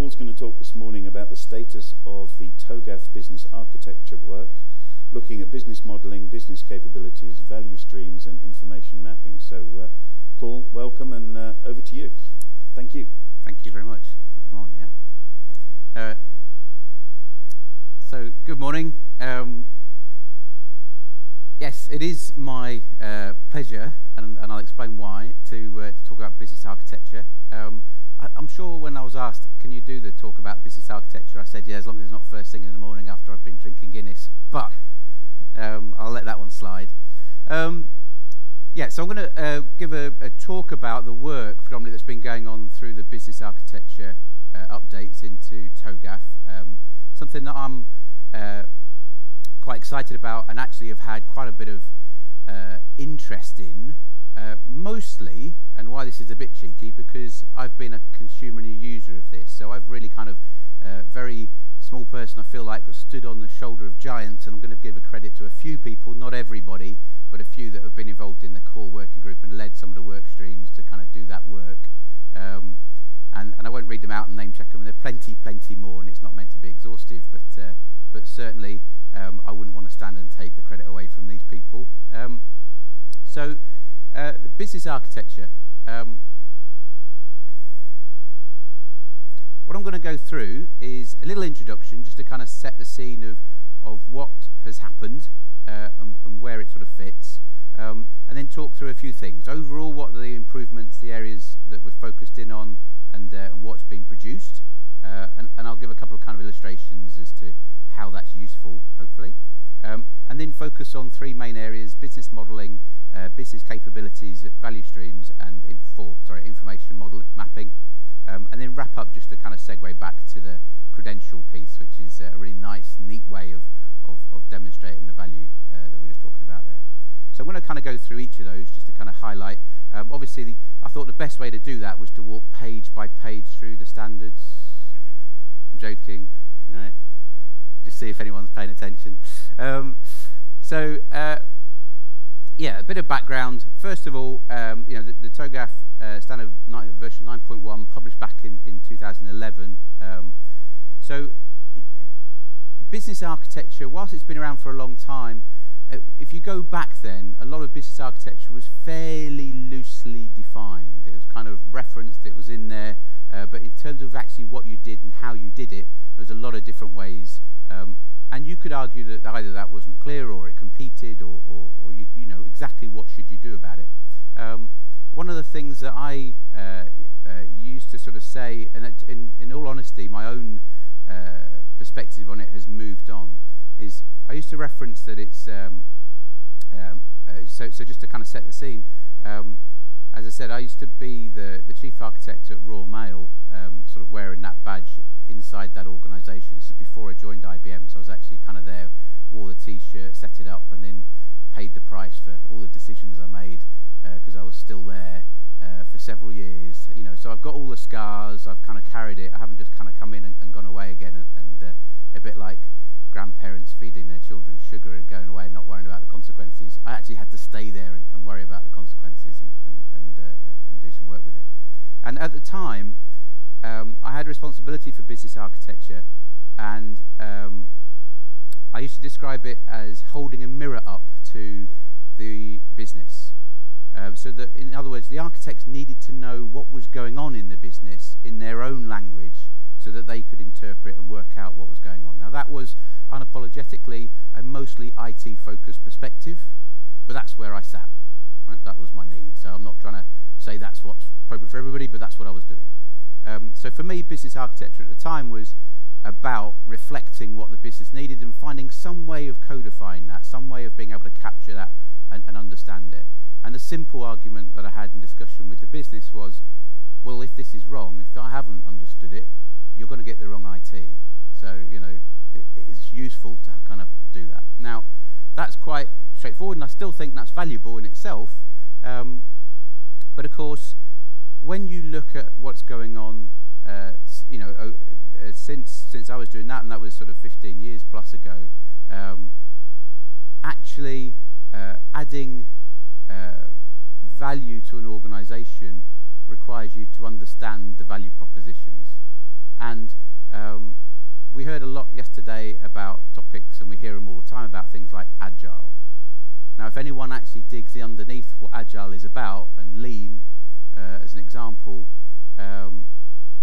Paul's going to talk this morning about the status of the TOGAF business architecture work, looking at business modeling, business capabilities, value streams, and information mapping. So, uh, Paul, welcome, and uh, over to you. Thank you. Thank you very much. I'm on, yeah. Uh, so, good morning. Um, yes, it is my uh, pleasure, and, and, I'll explain why, to, uh, to talk about business architecture. Um, I, am sure when I was asked, can you do the talk about business architecture, I said, yeah, as long as it's not first thing in the morning after I've been drinking Guinness. But um, I'll let that one slide. Um, yeah, so I'm going to uh, give a, a, talk about the work predominantly that's been going on through the business architecture uh, updates into TOGAF. Um, something that I'm uh, quite excited about and actually have had quite a bit of uh, interest in uh, mostly, and why this is a bit cheeky, because I've been a consumer and a user of this. So I've really kind of uh, very small person, I feel like, that stood on the shoulder of giants, and I'm going to give a credit to a few people, not everybody, but a few that have been involved in the core working group and led some of the work streams to kind of do that work. Um, and, and I won't read them out and name check them, and there are plenty, plenty more, and it's not meant to be exhaustive, but, uh, but certainly um, I wouldn't want to stand and take the credit away from these people. Um, so uh, business architecture. Um, what I'm going to go through is a little introduction just to kind of set the scene of, of what has happened uh, and, and, where it sort of fits, um, and then talk through a few things. Overall, what are the improvements, the areas that we're focused in on, and, uh, and what's been produced, uh, and, and I'll give a couple of kind of illustrations as to how that's useful, hopefully. Um, and then focus on three main areas, business modelling, uh, business capabilities, value streams, and four, sorry, information model mapping. Um, and then wrap up just to kind of segue back to the credential piece, which is a really nice, neat way of, of, of demonstrating the value uh, that we are just talking about there. So I'm going to kind of go through each of those just to kind of highlight. Um, obviously, the, I thought the best way to do that was to walk page by page through the standards. I'm joking, right? Just see if anyone's paying attention. Um, so, uh, yeah, a bit of background. First of all, um, you know, the, the TOGAF uh, standard version 9.1 published back in, in 2011. Um, so business architecture, whilst it's been around for a long time, uh, if you go back then, a lot of business architecture was fairly loosely defined. It was kind of referenced, it was in there, uh, but in terms of actually what you did and how you did it, there was a lot of different ways. Um, and you could argue that either that wasn't clear or it competed or, or, or you, you, know exactly what should you do about it. Um, one of the things that I uh, uh, used to sort of say, and in, in all honesty, my own uh, perspective on it has moved on, is I used to reference that it's, um, um, uh, so, so just to kind of set the scene, um, as I said, I used to be the, the chief architect at Royal Mail, um, sort of wearing that badge inside that organisation. This is before I joined IBM, so I was actually kind of there, wore the T-shirt, set it up, and then paid the price for all the decisions I made because uh, I was still there uh, for several years. You know, so I've got all the scars. I've kind of carried it. I haven't just kind of come in and, and gone away again. And, and uh, a bit like grandparents feeding their children sugar and going away and not worrying about the consequences. I actually had to stay there and, and worry about the consequences and and and, uh, and do some work with it. And at the time, um, I had responsibility for business architecture, and um, I used to describe it as holding a mirror up to the business. Uh, so that, in other words, the architects needed to know what was going on in the business in their own language so that they could interpret and work out what was going on. Now, that was unapologetically a mostly IT-focused perspective, but that's where I sat. Right? That was my need. So I'm not trying to say that's what's appropriate for everybody, but that's what I was doing. Um, so for me, business architecture at the time was about reflecting what the business needed and finding some way of codifying that, some way of being able to capture that and, and understand it. And the simple argument that I had in discussion with the business was, well, if this is wrong, if I haven't understood it, you're going to get the wrong IT. So, you know, it, it's useful to kind of do that. Now, that's quite straightforward, and I still think that's valuable in itself. Um, but of course, when you look at what's going on, uh, you know, uh, since since I was doing that, and that was sort of 15 years plus ago, um, actually uh, adding uh, value to an organisation requires you to understand the value propositions And um, we heard a lot yesterday about topics, and we hear them all the time about things like agile. Now, if anyone actually digs the underneath what agile is about, and lean uh, as an example, um,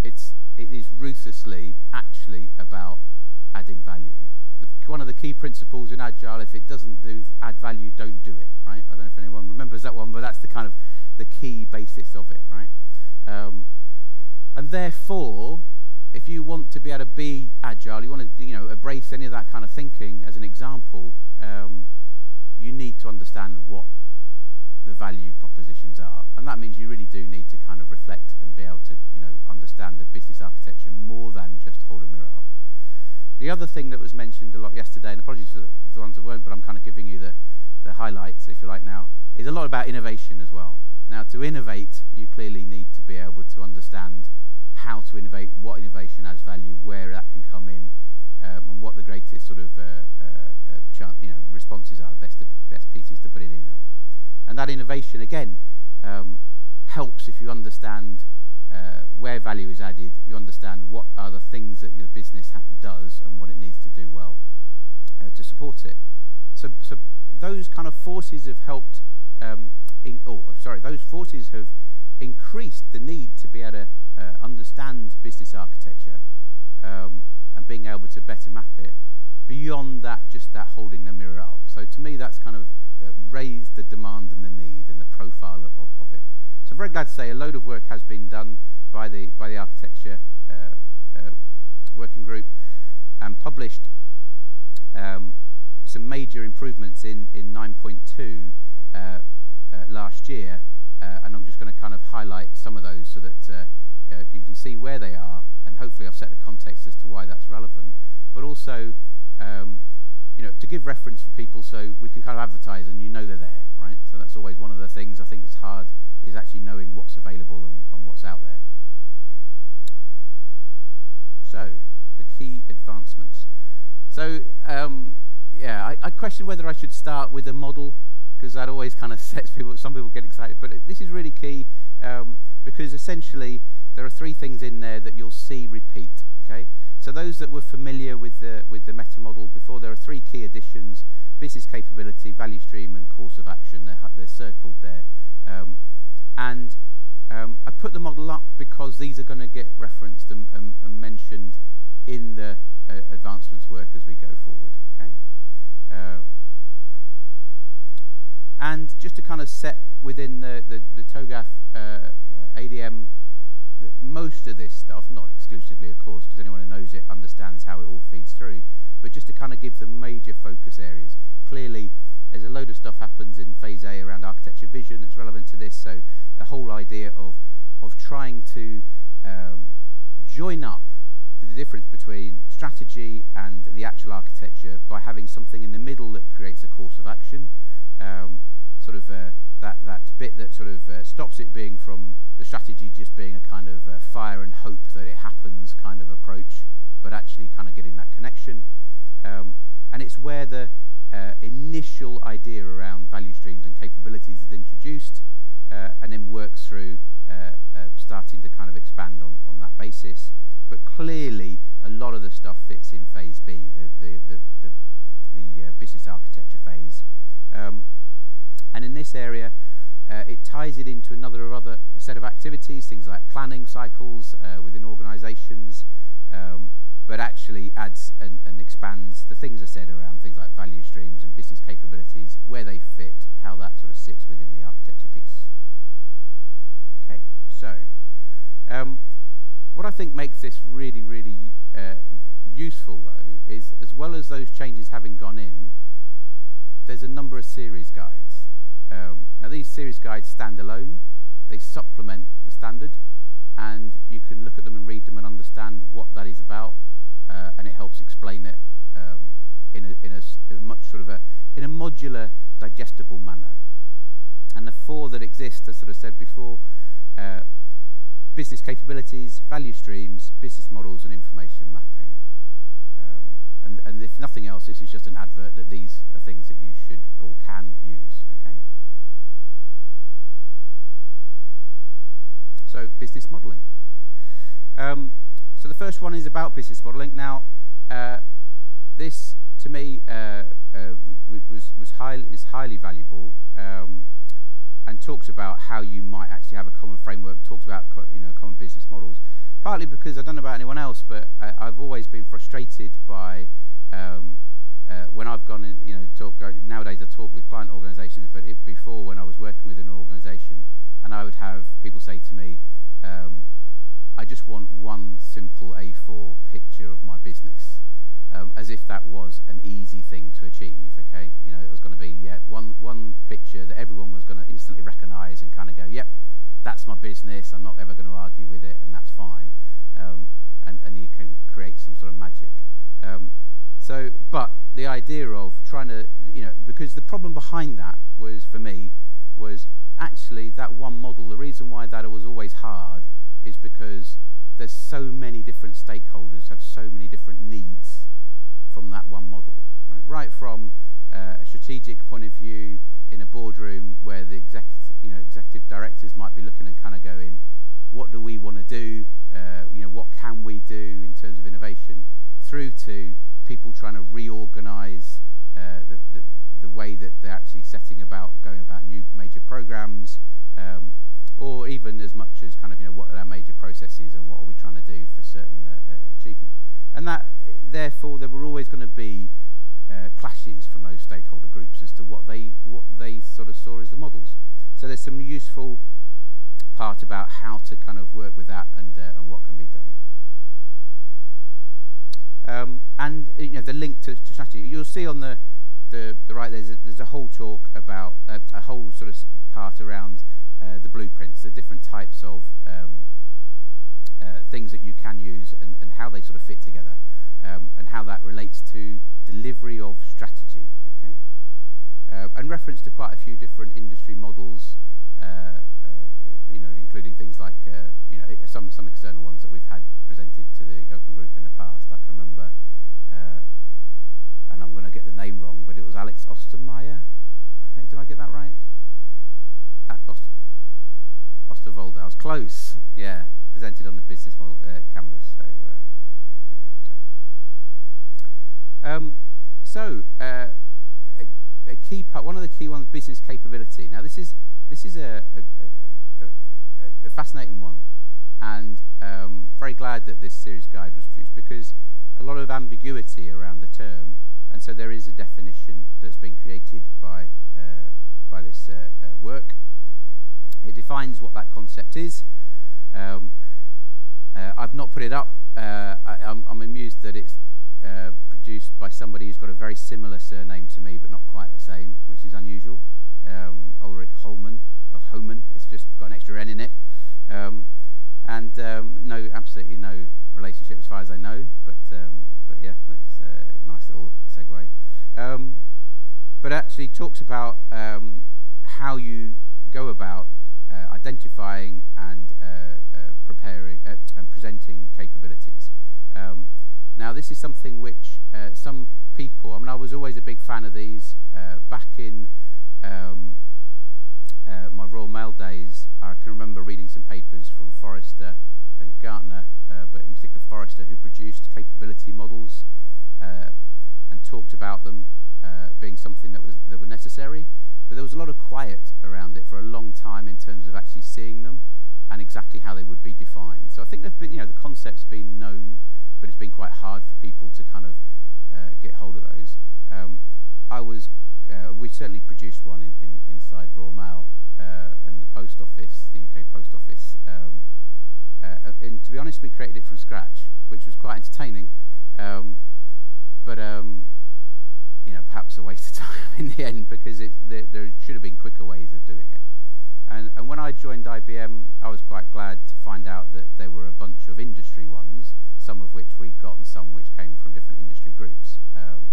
it's it is ruthlessly actually about adding value. The, one of the key principles in agile, if it doesn't do add value, don't do it. Right? I don't know if anyone remembers that one, but that's the kind of the key basis of it. Right? Um, and therefore, if you want to be able to be agile, you want to you know embrace any of that kind of thinking as an example, um, you need to understand what the value propositions are, and that means you really do need to kind of reflect and be able to you know understand the business architecture more than just hold a mirror up. The other thing that was mentioned a lot yesterday, and apologies to the, the ones that weren't, but I'm kind of giving you the, the highlights, if you like, now, is a lot about innovation as well. Now, to innovate, you clearly need to be able to understand how to innovate, what innovation adds value, where that can come in, um, and what the greatest sort of uh, uh, uh you know responses are, the best best pieces to put it in on. And that innovation again um, helps if you understand uh, where value is added. You understand what are the things that your business does and what it needs to do well uh, to support it. So, so those kind of forces have helped. Um, in, oh, sorry, those forces have increased the need to be able to uh, understand business architecture um, and being able to better map it beyond that, just that holding the mirror up. So to me, that's kind of uh, raised the demand and the need and the profile of, of, it. So I'm very glad to say a load of work has been done by the by the architecture uh, uh, working group and published um, some major improvements in in 9.2 uh, last year, uh, and I'm just going to kind of highlight some of those so that you can see where they are, and hopefully I've set the context as to why that's relevant, but also um, you know, to give reference for people so we can kind of advertise and you know they're there, right? So that's always one of the things I think that's hard is actually knowing what's available and, and what's out there. So, the key advancements. So, um, yeah, I, I question whether I should start with a model because that always kind of sets people, some people get excited, but this is really key um, because essentially there are three things in there that you'll see repeat, okay? So those that were familiar with the, with the meta model before, there are three key additions, business capability, value stream, and course of action. They're, they're circled there. Um, and um, I put the model up because these are going to get referenced and, and, and mentioned in the uh, advancements work as we go forward. Okay. Uh, and just to kind of set within the, the, the TOGAF uh, ADM most of this stuff, not exclusively, of course, because anyone who knows it understands how it all feeds through, but just to kind of give the major focus areas. Clearly, there's a load of stuff happens in phase A around architecture vision that's relevant to this. So the whole idea of of trying to um, join up the difference between strategy and the actual architecture by having something in the middle that creates a course of action. Um, sort of uh, that that bit that sort of uh, stops it being from the strategy just being a kind of uh, fire and hope that it happens kind of approach, but actually kind of getting that connection. Um, and it's where the uh, initial idea around value streams and capabilities is introduced, uh, and then works through uh, starting to kind of expand on on that basis. But clearly, a lot of the stuff fits in phase B, the the the, the, the business architecture phase. Um, and in this area, uh, it ties it into another or other set of activities, things like planning cycles uh, within organizations, um, but actually adds and, and, expands the things I said around things like value streams and business capabilities, where they fit, how that sort of sits within the architecture piece. Okay, so um, what I think makes this really, really uh, useful, though, is as well as those changes having gone in, there's a number of series guides. Um, now these series guides stand alone, they supplement the standard, and you can look at them and read them and understand what that is about, uh, and it helps explain it um, in, a, in a, a, much sort of a, in a modular, digestible manner. And the four that exist, as sort of said before, uh, business capabilities, value streams, business models, and information mapping. Um, and, and if nothing else, this is just an advert that these are things that you should or can use. Okay. So business modelling. Um, so the first one is about business modeling. Now, uh, this to me uh, uh, was was highly is highly valuable um, and talks about how you might actually have a common framework. Talks about you know common business models. Partly because I don't know about anyone else, but I, have always been frustrated by um, uh, when I've gone, in, you know, talk, uh, nowadays I talk with client organisations, but it, before when I was working with an organisation, and I would have people say to me, um, I just want one simple A4 picture of my business, um, as if that was an easy thing to achieve, okay? You know, it was going to be, yeah, one, one picture that everyone was going to instantly recognise and kind of go, yep, that's my business, I'm not ever going to argue with it, and that's fine. Um, and, and you can create some sort of magic. Um, so, but the idea of trying to, you know, because the problem behind that was for me was actually that one model. The reason why that was always hard is because there's so many different stakeholders have so many different needs from that one model. Right, right from uh, a strategic point of view in a boardroom where the executive, you know, executive directors might be looking and kind of going, what do we want to do? Uh, you know, what can we do in terms of innovation? Through to people trying to reorganize uh, the, the, the, way that they're actually setting about going about new major programs, um, or even as much as kind of, you know, what are our major processes and what are we trying to do for certain uh, uh achievement. And that, therefore, there were always going to be uh, clashes from those stakeholder groups as to what they, what they sort of saw as the models. So there's some useful part about how to kind of work with that and, uh, and what can be done. Um, and you know the link to, to, strategy. You'll see on the the, the right there's a, there's a whole talk about uh, a whole sort of part around uh, the blueprints, the different types of um, uh, things that you can use and, and how they sort of fit together, um, and how that relates to delivery of strategy. Okay, uh, and reference to quite a few different industry models. Uh, uh, you know, including things like you know some some external ones that we've had presented to the open group in the past. I can remember, and I'm going to get the name wrong, but it was Alex Ostermeyer. I think did I get that right? Ost Osterwalder. I was close. Yeah, presented on the business model uh, canvas. So, uh, um, so uh, a, a, key part, one of the key ones, business capability. Now, this is this is a, a, a fascinating one and um, very glad that this series guide was produced because a lot of ambiguity around the term, and so there is a definition that's been created by uh, by this uh, uh, work. It defines what that concept is. Um, uh, I've not put it up. Uh, I, am amused that it's uh, produced by somebody who's got a very similar surname to me, but not quite the same, which is unusual. Um, Ulrich Holman, or Homann, it's just got an extra N in it. Um, and um, no, absolutely no relationship as far as I know. But um, but yeah, that's a nice little segue. Um, but actually talks about um, how you go about uh, identifying and uh, uh, preparing uh, and presenting capabilities. Um, now, this is something which uh, some people. I mean, I was always a big fan of these uh, back in. Um, my Royal Mail days, I can remember reading some papers from Forrester and Gartner, but in particular Forrester, who produced capability models and talked about them uh, being something that was that were necessary. But there was a lot of quiet around it for a long time in terms of actually seeing them and exactly how they would be defined. So I think they've been, you know, the concept's been known, but it's been quite hard for people to kind of uh, get hold of those. Um, I was uh, we certainly produced one in, in, inside Royal Mail uh, and the Post Office, the UK Post Office. Um, uh, and to be honest, we created it from scratch, which was quite entertaining. Um, but um, you know, perhaps a waste of time in the end because it, there, there, should have been quicker ways of doing it. And, and when I joined IBM, I was quite glad to find out that there were a bunch of industry ones, some of which we got and some which came from different industry groups. Um,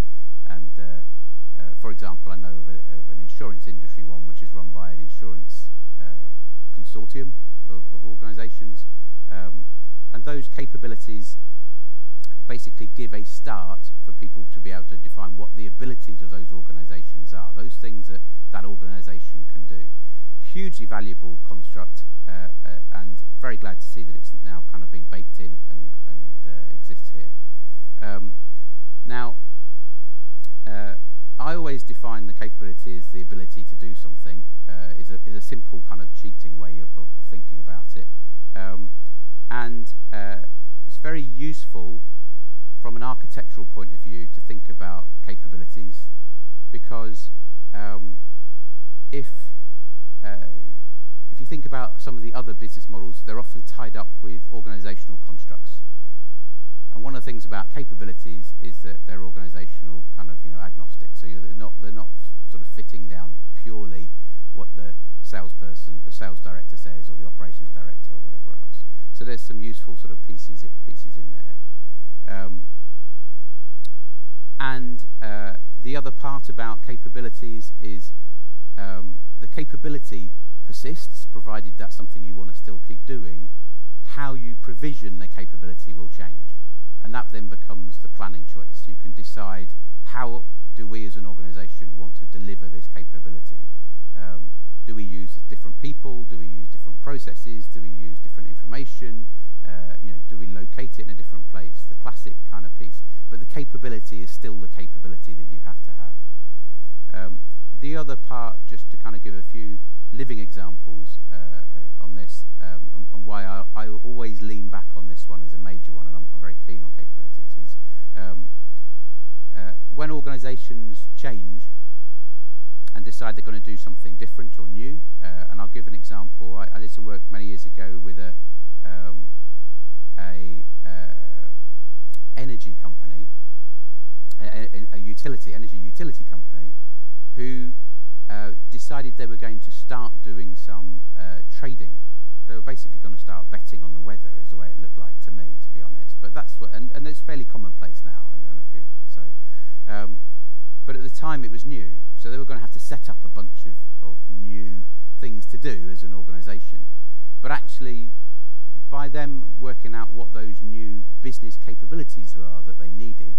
and uh, uh, for example, I know of, a, of, an insurance industry one which is run by an insurance uh, consortium of, of organisations, um, and those capabilities basically give a start for people to be able to define what the abilities of those organisations are, those things that that organisation can do. hugely valuable construct, uh, uh, and very glad to see that it's now kind of been baked in and, and uh, exists here. Um, now, uh, I always define the capability as the ability to do something. Uh, is, a, is a simple kind of cheating way of, of, thinking about it. Um, and uh, it's very useful from an architectural point of view to think about capabilities because um, if uh, if you think about some of the other business models, they're often tied up with organizational constructs. And one of the things about capabilities is that they're organizational kind of, you know, agnostic. So they're not, they're not sort of fitting down purely what the salesperson, the sales director says, or the operations director, or whatever else. So there's some useful sort of pieces, pieces in there. Um, and uh, the other part about capabilities is um, the capability persists, provided that's something you want to still keep doing. How you provision the capability will change. And that then becomes the planning choice. You can decide how do we as an organization want to deliver this capability. Um, do we use different people? Do we use different processes? Do we use different information? Uh, you know, do we locate it in a different place? The classic kind of piece. But the capability is still the capability that you have to have. Um, the other part, just to kind of give a few living examples uh, on this, um, and, and, why I, I, always lean back on this one as a major one, and I'm, I'm very keen on capabilities, is um, uh, when organisations change and decide they're going to do something different or new, uh, and I'll give an example. I, I, did some work many years ago with a, um, a uh, energy company, a, a, utility, energy utility company, who uh, decided they were going to start doing some uh, trading. They were basically going to start betting on the weather, is the way it looked like to me, to be honest. But that's what, and, and it's fairly commonplace now. And, and few, so, um, but at the time it was new, so they were going to have to set up a bunch of, of new things to do as an organisation. But actually, by them working out what those new business capabilities were that they needed,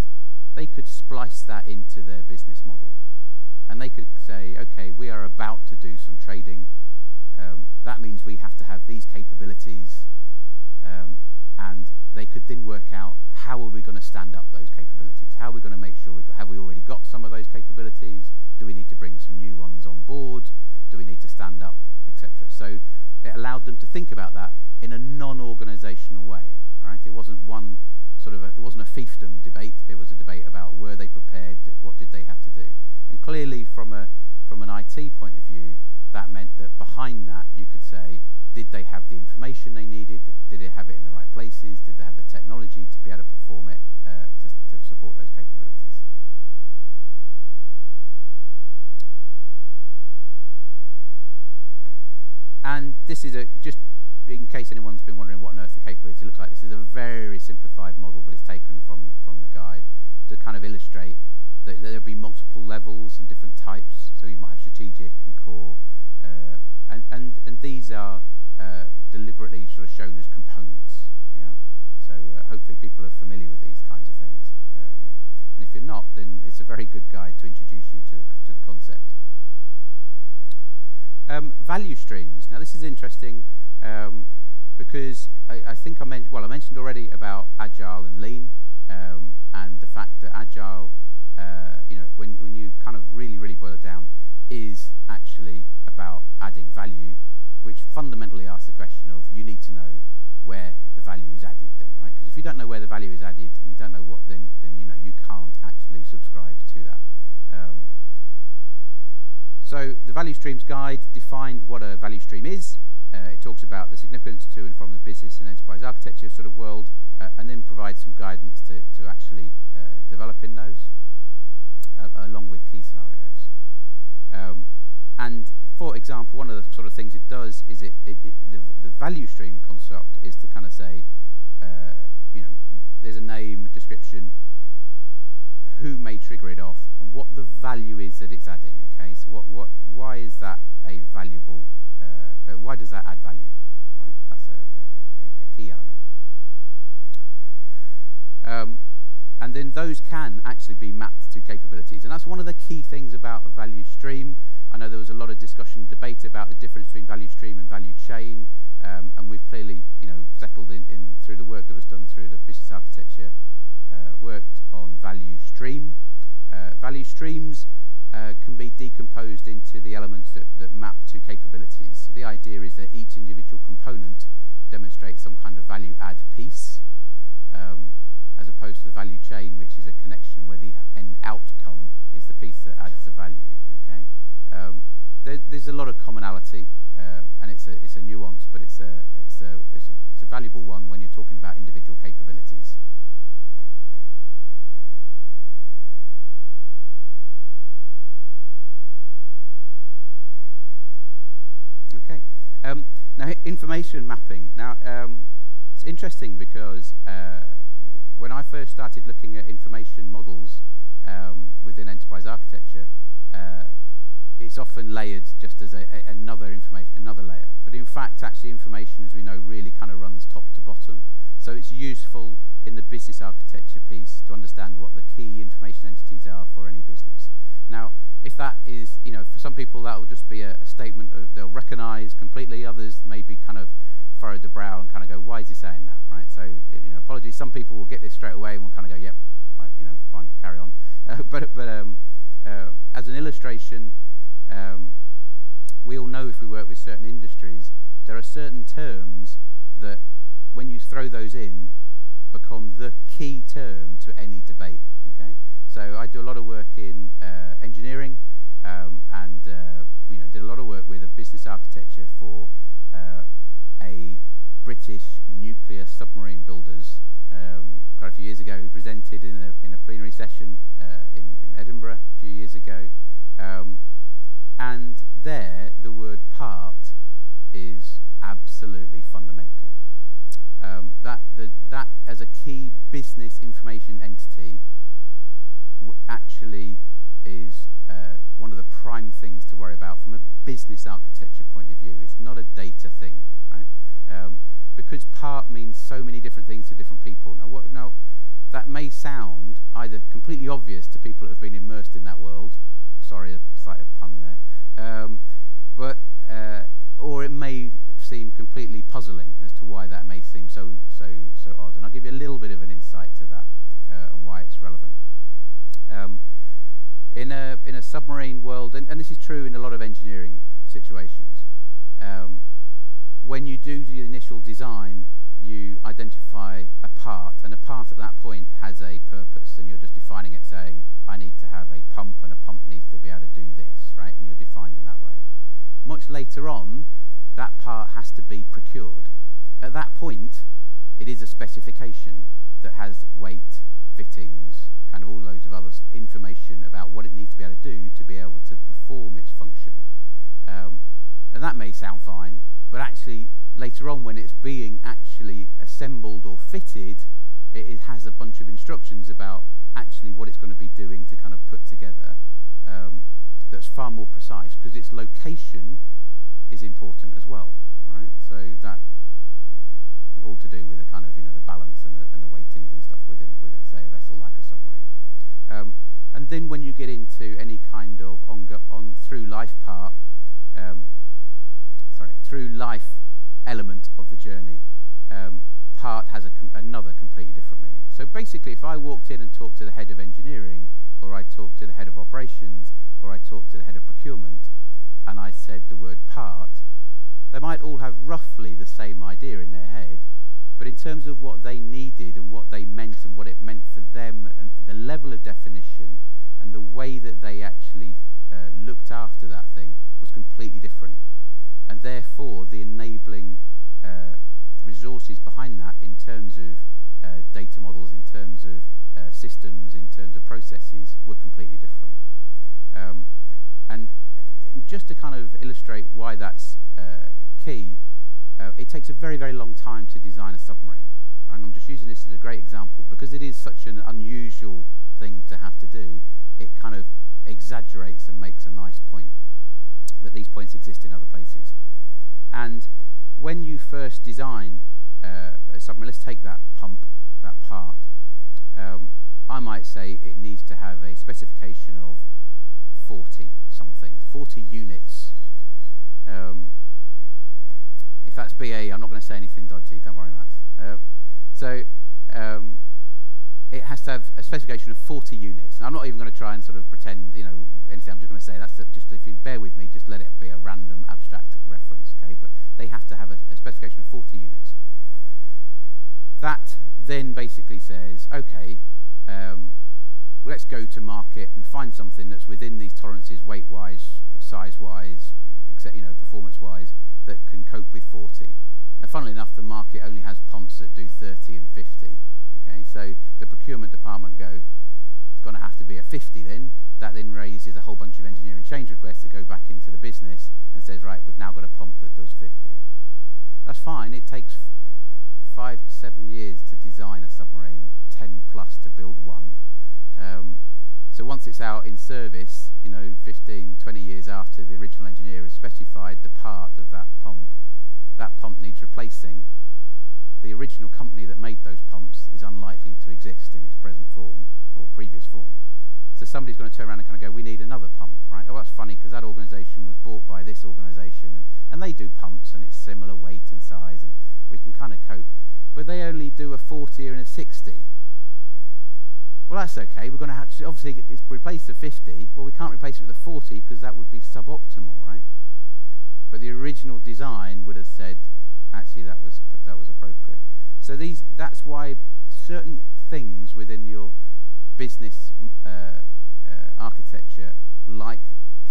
they could splice that into their business model and they could say, okay, we are about to do some trading. Um, that means we have to have these capabilities, um, and they could then work out how are we going to stand up those capabilities? How are we going to make sure we have we already got some of those capabilities? Do we need to bring some new ones on board? Do we need to stand up, etc. So it allowed them to think about that in a non-organizational way. Right? It wasn't one sort of a, it wasn't a fiefdom debate. It was a debate about were they prepared? What did they have to do? And clearly, from, a, from an IT point of view, that meant that behind that, you could say, did they have the information they needed? Did they have it in the right places? Did they have the technology to be able to perform it uh, to, to support those capabilities? And this is a, just in case anyone's been wondering what on earth the capability looks like, this is a very simplified model, but it's taken from, from the guide to kind of illustrate there'll be multiple levels and different types. So you might have strategic and core, uh, and and and these are uh, deliberately sort of shown as components. Yeah. So uh, hopefully people are familiar with these kinds of things. Um, and if you're not, then it's a very good guide to introduce you to the, to the concept. Um, value streams. Now this is interesting um, because I, I, think I mentioned, well, I mentioned already about agile and lean um, and the fact that agile uh, you know, when, when you kind of really, really boil it down, is actually about adding value, which fundamentally asks the question of you need to know where the value is added then, right? Because if you don't know where the value is added and you don't know what, then, then you know, you can't actually subscribe to that. Um, so the value streams guide defined what a value stream is. Uh, it talks about the significance to and from the business and enterprise architecture sort of world, uh, and then provides some guidance to, to actually uh, developing those uh, along with key scenarios. Um, and for example, one of the sort of things it does is it, it, it the, the, value stream construct is to kind of say, uh, you know, there's a name, a description, who may trigger it off, and what the value is that it's adding. Okay, so what, what, why is that a valuable? Uh, uh why does that add value? Right, that's a, a, a key element. Um, and then those can actually be mapped to capabilities. And that's one of the key things about a value stream. I know there was a lot of discussion, debate about the difference between value stream and value chain, um, and we've clearly, you know, settled in, in, through the work that was done through the business architecture, uh, worked on value stream. Uh, value streams uh, can be decomposed into mapping. Now, um, it's interesting because uh, when I first started looking at information models um, within enterprise architecture, uh, it's often layered just as a, a, another information, another layer. But in fact, actually, information, as we know, really kind of runs top to bottom. So it's useful in the business architecture piece to understand what the key information entities are for any business. Now, if that is, you know, for some people that will just be a, a statement of, they'll recognise completely. Others maybe kind of furrow the brow and kind of go, why is he saying that, right? So, you know, apologies. Some people will get this straight away and will kind of go, yep, you know, fine, carry on. Uh, but but um, uh, as an illustration, um, we all know if we work with certain industries, there are certain terms that when you throw those in, become the key term to any debate. Okay, so I do a lot of work in uh, engineering, um, and uh, you know did a lot of work with a business architecture for uh, a British nuclear submarine builders. Um, quite a few years ago, who presented in a in a plenary session uh, in in Edinburgh a few years ago, um, and there the word part is absolutely fundamental. Um, that the, that as a key business information entity actually is uh, one of the prime things to worry about from a business architecture point of view. It's not a data thing, right? Um, because part means so many different things to different people. Now, what, now, that may sound either completely obvious to people that have been immersed in that world. Sorry, a slight pun there. Um, but uh, or it may seem completely puzzling as to why that may seem so so so odd. And I'll give you a little bit of an insight to that uh, and why it's relevant. Um, in a in a submarine world, and, and, this is true in a lot of engineering situations, um, when you do the initial design, you identify a part, and a part at that point has a purpose, and you're just defining it, saying, I need to have a pump, and a pump needs to be able to do this, right? And you're defined in that way. Much later on, that part has to be procured. At that point, it is a specification that has weight, fittings, kind of all loads of other information about what it needs to be able to do to be able to perform its function. Um, and that may sound fine, but actually later on when it's being actually assembled or fitted, it, it has a bunch of instructions about actually what it's going to be doing to kind of put together um, that's far more precise because its location is important as well, right? So that all to do with the kind of you know the balance and the, and the weightings and stuff within within say a vessel like a submarine. Um, and then when you get into any kind of on, on through life part, um, sorry, through life element of the journey, um, part has com another completely different meaning. So basically, if I walked in and talked to the head of engineering, or I talked to the head of operations, or I talked to the head of procurement, and I said the word part, they might all have roughly the same idea in their head, but in terms of what they needed and what they meant and what it meant for them and the level of definition and the way that they actually uh, looked after that thing was completely different. And therefore, the enabling uh, resources behind that in terms of uh, data models, in terms of uh, systems, in terms of processes, were completely different. Um, and just to kind of illustrate why that's uh, key, uh, it takes a very, very long time to design a submarine. And I'm just using this as a great example because it is such an unusual thing to have to do. It kind of exaggerates and makes a nice point. But these points exist in other places. And when you first design uh, a submarine, let's take that pump, that part. Um, I might say it needs to have a specification of 40 something, 40 units. Um, if that's BA, I'm not going to say anything dodgy, don't worry, Matt. Uh, so um, it has to have a specification of 40 units. And I'm not even going to try and sort of pretend, you know, anything. I'm just going to say that's just, if you bear with me, just let it be a random abstract reference, okay? But they have to have a, a specification of 40 units. That then basically says, okay, um, let's go to market and find something that's within these tolerances, weight-wise, size-wise, except you know, performance-wise, that can cope with 40. Now, funnily enough, the market only has pumps that do 30 and 50. Okay, so the procurement department go, it's going to have to be a 50 then. That then raises a whole bunch of engineering change requests that go back into the business and says, right, we've now got a pump that does 50. That's fine. It takes five to seven years to design a submarine, 10 plus to build one. Um, so once it's out in service, you know, 15, 20 years after the original engineer has specified the part of that pump, that pump needs replacing. The original company that made those pumps is unlikely to exist in its present form or previous form. So somebody's going to turn around and kind of go, we need another pump, right? Oh, that's funny because that organisation was bought by this organisation and, and they do pumps and it's similar weight and size and we can kind of cope. But they only do a 40 and a 60. Well, that's okay. We're going to have to, obviously, it's replace the 50. Well, we can't replace it with a 40 because that would be suboptimal, right? But the original design would have said, actually, that was, that was appropriate. So these, that's why certain things within your business uh, uh, architecture, like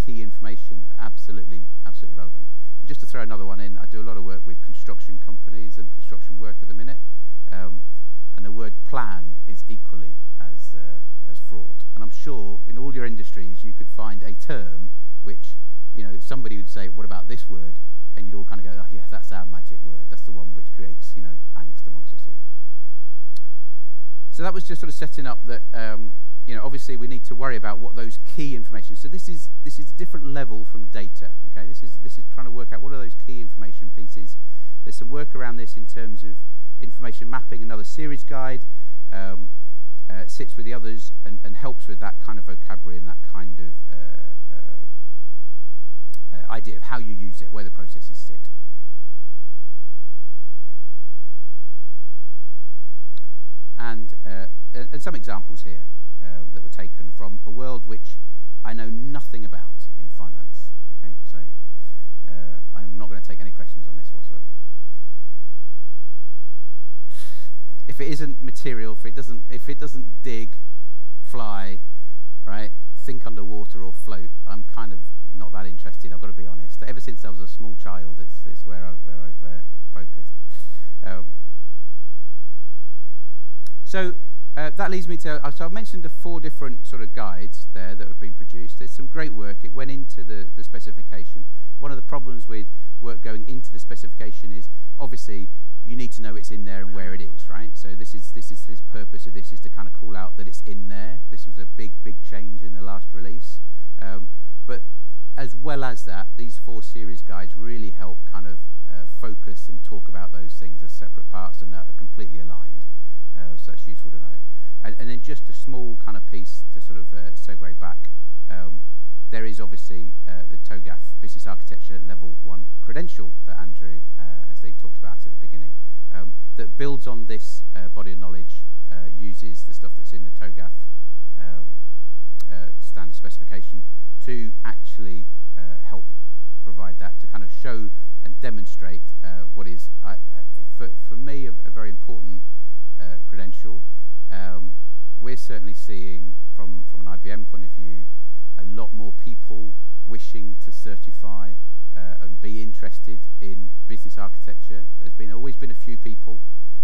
key information, absolutely, absolutely relevant. And just to throw another one in, I do a lot of work with construction companies was just sort of setting up that, um, you know, obviously we need to worry about what those key information. So this is this is a different level from data. Okay, this is this is trying to work out what are those key information pieces. There's some work around this in terms of information mapping. Another series guide um, uh, sits with the others and, and, helps with that kind of vocabulary and that kind of uh, uh, uh idea of how you use it, where the processes sit. And, uh, and some examples here um, that were taken from a world which I know nothing about in finance. Okay, so uh, I'm not going to take any questions on this whatsoever. if it isn't material, if it doesn't, if it doesn't dig, fly, right, sink underwater or float, I'm kind of not that interested. I've got to be honest. Ever since I was a small child, it's it's where I where I've uh, focused. Um, so uh, that leads me to, uh, so I've mentioned the four different sort of guides there that have been produced. There's some great work. It went into the, the specification. One of the problems with work going into the specification is obviously you need to know it's in there and where it is, right? So this is this is his purpose of this is to kind of call out that it's in there. This was a big big change in the last release, um, but as well as that, these four series guides really help kind of uh, focus and talk about those things as separate parts and are completely aligned. Uh, so that's useful to know. And, and, then just a small kind of piece to sort of uh, segue back. Um, there is obviously uh, the TOGAF Business Architecture Level 1 credential that Andrew uh, and Steve talked about at the beginning um, that builds on this uh, body of knowledge, uh, uses the stuff that's in the TOGAF um, uh, standard specification to actually uh, help provide that, to kind of show and demonstrate what is, for, for me, a, a very important credential. Um, we're certainly seeing, from, from an IBM point of view, a lot more people wishing to certify uh, and be interested in business architecture. There's been always been a few people,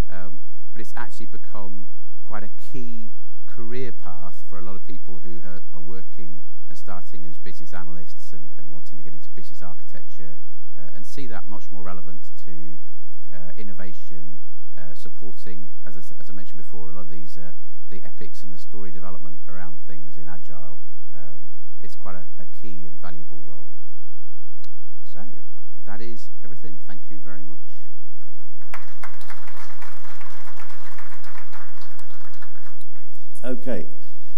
um, but it's actually become quite a key career path for a lot of people who are, are working and starting as business analysts and, and wanting to get into business architecture uh, and see that much more relevant Thank you very much. Okay,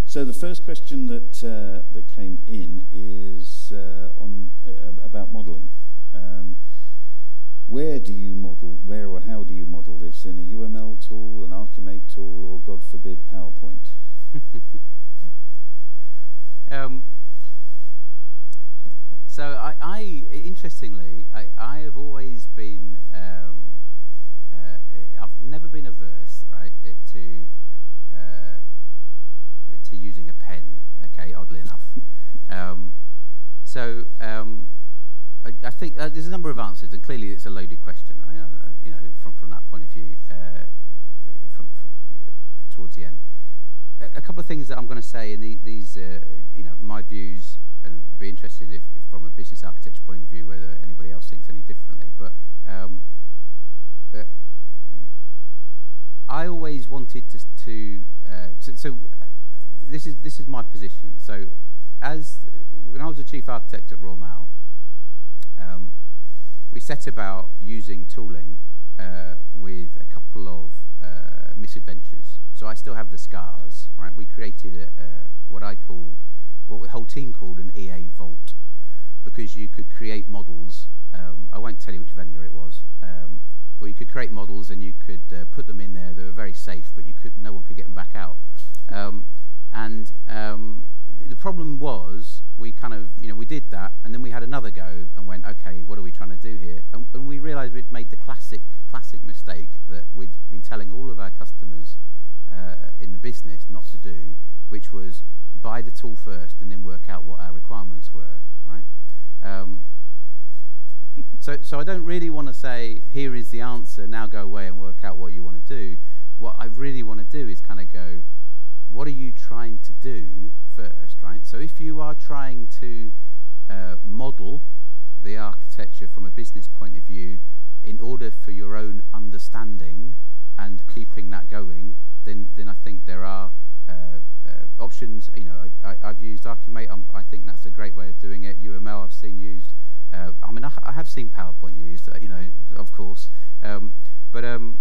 So the first question that uh, that came in is uh, on uh, about modelling. Um, where do you model? Where or how do you model this? In a UML tool, an Archimate tool, or God forbid, PowerPoint? um, so I, I interestingly, I, I, have always been, um, uh, I've never been averse, right, to uh, to using a pen. Okay, oddly enough. um, so um, I, I, think uh, there's a number of answers, and clearly it's a loaded question, right? Uh, you know, from from that point of view, uh, from, from towards the end a, couple of things that I'm going to say in the, these, uh, you know, my views, and be interested if, if, from a business architecture point of view, whether anybody else thinks any differently. But um, uh, I always wanted to, to, uh, to, so this is this is my position. So as when I was a chief architect at Royal um, we set about using tooling uh, with a couple of uh, misadventures. So I still have the scars, right? We created a, a, what I call, what the whole team called an EA vault, because you could create models. Um, I won't tell you which vendor it was, um, but you could create models and you could uh, put them in there. They were very safe, but you could no one could get them back out. Um, and um, the problem was we kind of, you know, we did that, and then we had another go and went, okay, what are we trying to do here? And, and we realised we'd made the classic, classic mistake that we'd been telling all of our customers uh, in the business not to do, which was buy the tool first and then work out what our requirements were, right? Um, so, so I don't really want to say, here is the answer, now go away and work out what you want to do. What I really want to do is kind of go, what are you trying to do first, right? So if you are trying to uh, model the architecture from a business point of view in order for your own understanding and keeping that going, then then I think there are uh, uh, options. You know, I, have used Archimate. I'm, i think that's a great way of doing it. UML I've seen used. Uh, I mean, I, I, have seen PowerPoint used. Uh, you know, of course. Um, but um,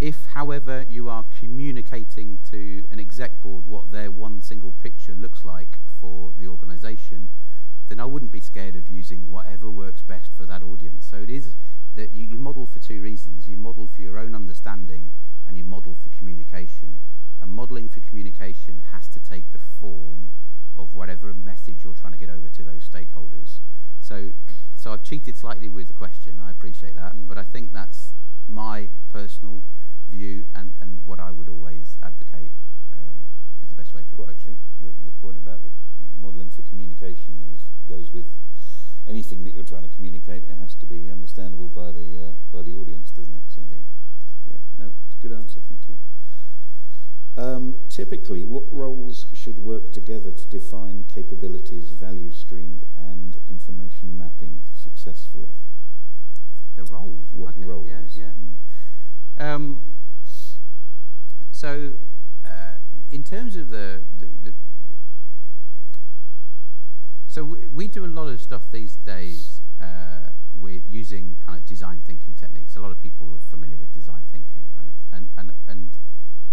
if, however, you are communicating to an exec board what their one single picture looks like for the organisation, then I wouldn't be scared of using whatever works best for that audience. So it is that you, you model for two reasons. You model for your own understanding and you model for communication. And modeling for communication has to take the form of whatever message you're trying to get over to those stakeholders. So, so I've cheated slightly with the question. I appreciate that, mm. but I think that's my personal view and, and what I would always advocate um, is the best way to approach well, it. The, the point about the modelling for communication is, goes with anything that you're trying to communicate. It has to be understandable by the uh, by the audience, doesn't it? So, Indeed. Yeah. No. Good answer. Thank you. Um, typically, what roles should work together to define capabilities, value streams, and information mapping successfully? The roles. What okay. roles? Yeah, yeah. Mm. Um, so, uh, in terms of the, the, the so we, we, do a lot of stuff these days uh, we're using kind of design thinking techniques. A lot of people are familiar with design thinking, right? And and and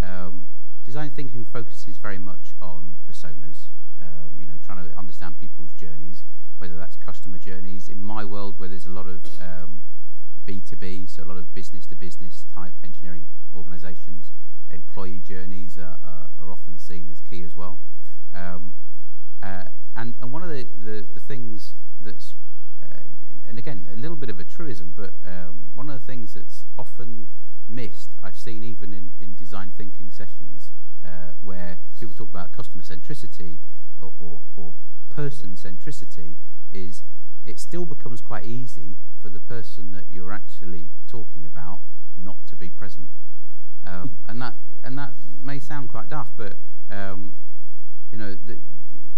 um, design thinking focuses very much on personas. Um, you know, trying to understand people's journeys, whether that's customer journeys. In my world, where there's a lot of um, B2B, so a lot of business to business type engineering organizations, employee journeys are, are, are often seen as key as well. Um, uh, and, and one of the, the, the things that's and again, a little bit of a truism, but um, one of the things that's often missed, I've seen even in, in design thinking sessions, uh, where people talk about customer centricity or, or, or person centricity, is it still becomes quite easy for the person that you're actually talking about not to be present. Um, and that and that may sound quite daft, but um, you know, the,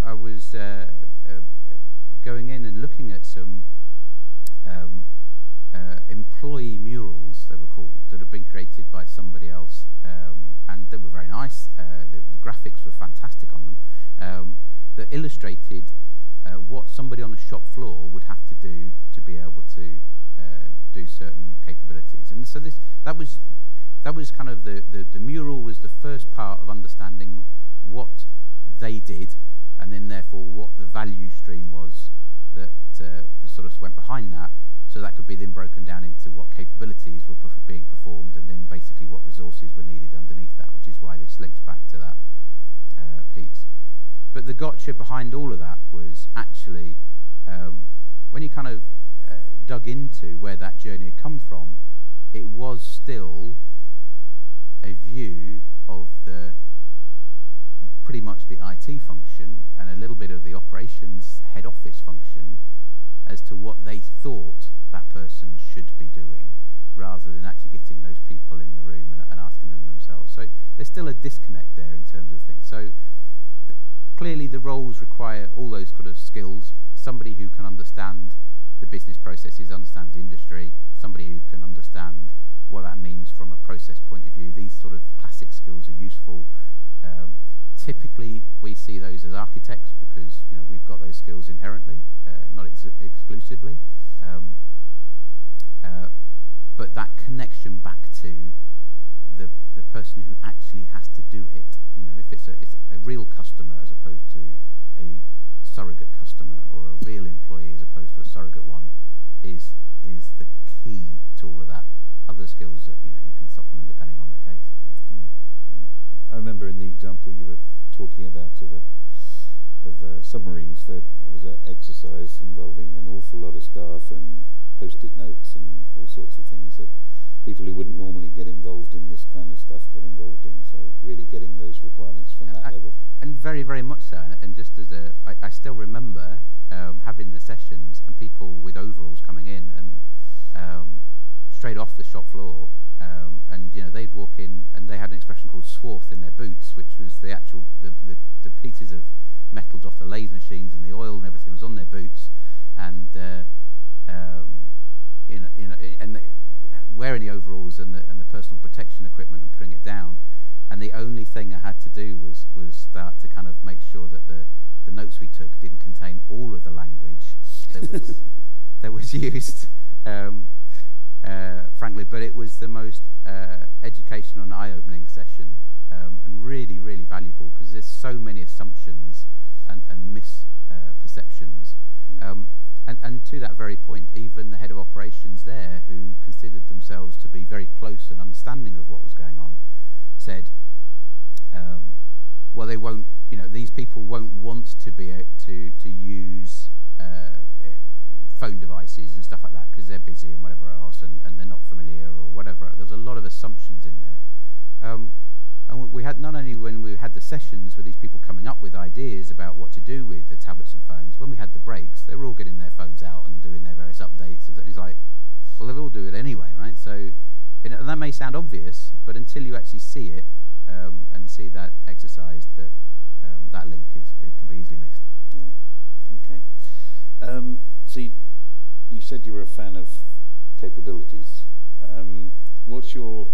I was uh, uh, going in and looking at some um, uh, employee murals, they were called, that had been created by somebody else, um, and they were very nice. Uh, the, the, graphics were fantastic on them. Um, that illustrated uh, what somebody on the shop floor would have to do to be able to uh, do certain capabilities. And so this that was that was kind of the, the the mural was the first part of understanding what they did, and then therefore what the value stream was that uh, sort of went behind that. So that could be then broken down into what capabilities were being performed, and then basically what resources were needed underneath that, which is why this links back to that uh, piece. Gotcha behind all of that was actually um, when you kind of uh, dug into where that journey had come from, it was still a view of the pretty much the IT function and a little bit of the operations head office function as to what they thought that person should be doing rather than actually getting those people in the room and, and asking them themselves. So there's still a disconnect there in terms of things. So clearly the roles require all those kind of skills, somebody who can understand the business processes, understands industry, somebody who can understand what that means from a process point of view. These sort of classic skills are useful. Um, typically, we see those as architects because you know we've got those skills inherently, uh, not ex exclusively. Um, uh, but that connection back to the the person who actually has to do it, you know, if it's a it's a real customer as opposed to a surrogate customer or a real employee as opposed to a surrogate one is is the key to all of that. Other skills that you know you can supplement depending on the case. I think. Right, right. I remember in the example you were talking about of a, of uh, submarines. There, was an exercise involving an awful lot of staff and post-it notes and all sorts of things that people who wouldn't normally get involved in this kind of stuff got involved in. So really getting those requirements from that I, level. And very, very much so. And, and just as a, I, I still remember um, having the sessions and people with overalls coming in and um, straight off the shop floor. Um, and you know they'd walk in and they had an expression called swarf in their boots, which was the actual the, the, the pieces of metals off the lathe machines and the oil and everything was on their boots, and uh, um, you know, you know, and they, wearing the overalls and the, and the personal protection equipment and putting it down. And the only thing I had to do was was start to kind of make sure that the the notes we took didn't contain all of the language that was that was used. Um, uh, frankly, but it was the most uh, educational and eye-opening session, um, and really, really valuable because there's so many assumptions and, and misperceptions. Uh, to that very point, even the head of operations there, who considered themselves to be very close and understanding of what was going on, said, um, "Well, they won't. You know, these people won't want to be a, to to use uh, phone devices and stuff like that because they're busy and whatever else, and, and they're not familiar or whatever. There was a lot of assumptions in there. Um, and we had not only when we had the sessions with these people coming up with ideas about what to do with the tablets and phones, when we had the breaks, they were all getting their phones out and doing their various updates. And it's like, well, they'll all do it anyway, right? So, and that may sound obvious, but until you actually see it um, and see that exercise, the, um, that link is it can be easily missed. Right. Okay. Um, so you, you, said you were a fan of capabilities. Um, what's your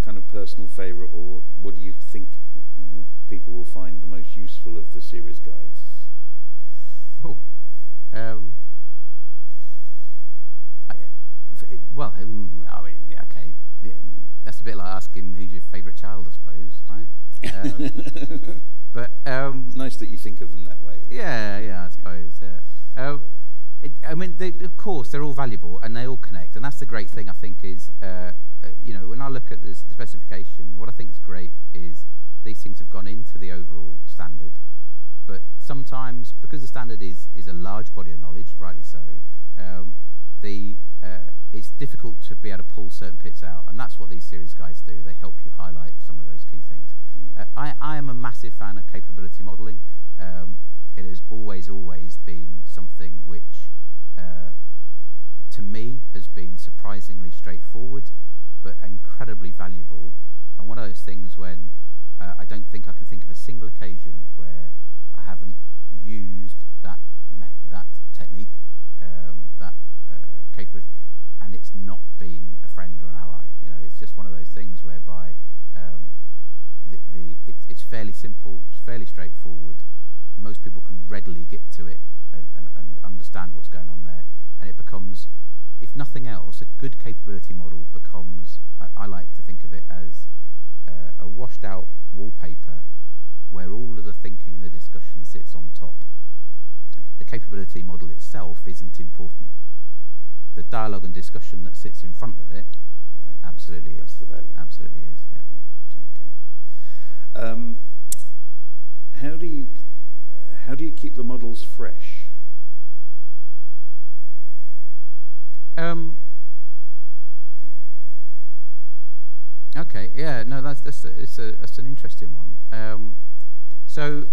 kind of personal favourite, or what do you think people will find the most useful of the series guides? Oh, um, I, it, well, I mean, okay, that's a bit like asking who's your favourite child, I suppose, right? Um, but um, it's nice that you think of them that way. Yeah, yeah, I suppose. Yeah. Um, it, I mean, they, of course, they're all valuable and they all connect, and that's the great thing I think is, uh, uh, you know, when I look at this, the specification, what I think is great is these things have gone into the overall standard, but sometimes because the standard is is a large body of knowledge, rightly so, um, the uh, it's difficult to be able to pull certain bits out, and that's what these series guides do. They help you highlight some of those key things. Mm. Uh, I, I am a massive fan of capability modelling. Um, it has always, always been something which, uh, to me, has been surprisingly straightforward, but incredibly valuable. And one of those things when uh, I don't think I can think of a single occasion where I haven't used that that technique, um, that uh, capability, and it's not been a friend or an ally. You know, it's just one of those things whereby um, the, the it's, it's fairly simple, it's fairly straightforward, most people can readily get to it and, and, and understand what's going on there. And it becomes, if nothing else, a good capability model becomes, I, I like to think of it as uh, a washed out wallpaper where all of the thinking and the discussion sits on top. The capability model itself isn't important. The dialogue and discussion that sits in front of it Right, absolutely that's is. the value. Absolutely is, yeah. Okay. Um, how do you how do you keep the models fresh? Um, okay, yeah, no, that's that's it's a that's an interesting one. Um, so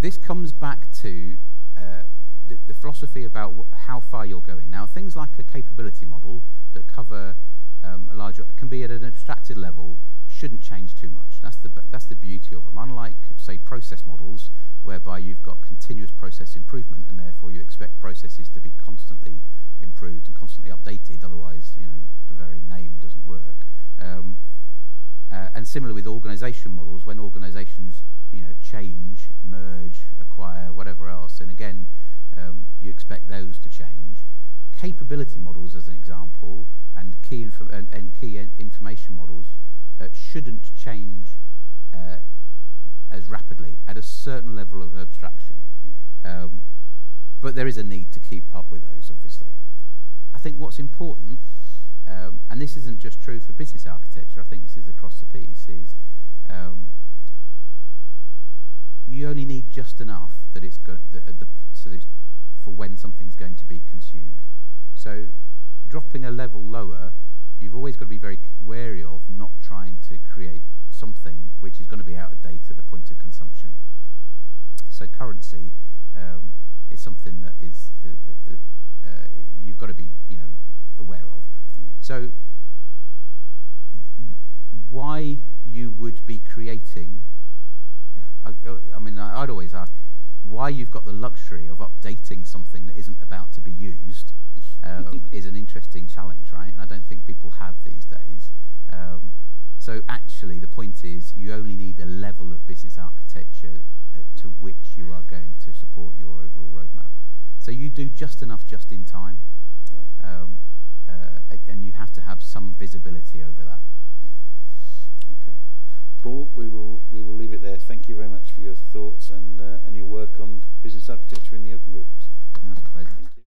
this comes back to uh, the, the philosophy about how far you're going. Now, things like a capability model that cover um, a larger can be at an abstracted level shouldn't change too much. That's the that's the beauty of them. Unlike say process models, whereby you've got continuous process improvement, and therefore you expect processes to be constantly improved and constantly updated. Otherwise, you know the very name doesn't work. Um, uh, and similar with organisation models, when organisations you know change, merge, acquire, whatever else, and again um, you expect those to change. Capability models, as an example, and key and, and key in- information models uh, shouldn't change uh, as rapidly at a certain level of abstraction. Um, but there is a need to keep up with those, obviously. I think what's important, um, and this isn't just true for business architecture, I think this is across the piece, is um, you only need just enough that it's go- that, uh, the, so that it's for when something's going to be consumed. So dropping a level lower, you've always got to be very wary of not trying to create something which is going to be out of date at the point of consumption. So currency um, is something that is uh, uh, uh, you've got to be you know aware of. So why you would be creating I, I mean, I'd always ask why you've got the luxury of updating something that isn't about to be used um, is an interesting challenge, right? And I don't think people have these days. Um, so actually, the point is you only need a level of business architecture uh, to which you are going to support your overall roadmap. So you do just enough just in time, Right. um, uh, and you have to have some visibility over that. Paul, we will we will leave it there. Thank you very much for your thoughts and uh, and your work on business architecture in the Open Group. So, That's a pleasure.